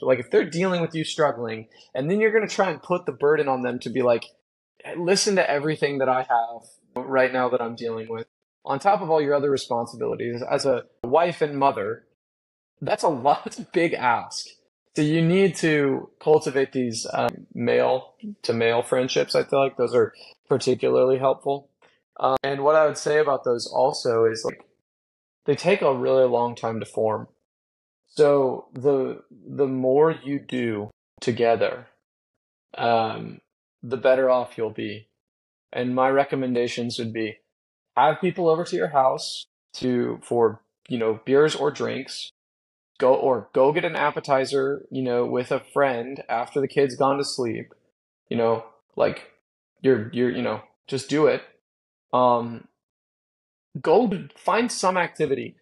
like if they're dealing with you struggling, and then you're going to try and put the burden on them to be like, listen to everything that I have right now that I'm dealing with, on top of all your other responsibilities as a wife and mother, that's a lot. That's a big ask. So you need to cultivate these um, male to male friendships. I feel like those are particularly helpful. Um, and what I would say about those also is like they take a really long time to form. So the the more you do together, um, the better off you'll be. And my recommendations would be have people over to your house to for you know beers or drinks. Go or go get an appetizer you know with a friend after the kid's gone to sleep. You know like you're you're you know just do it. Um go find some activity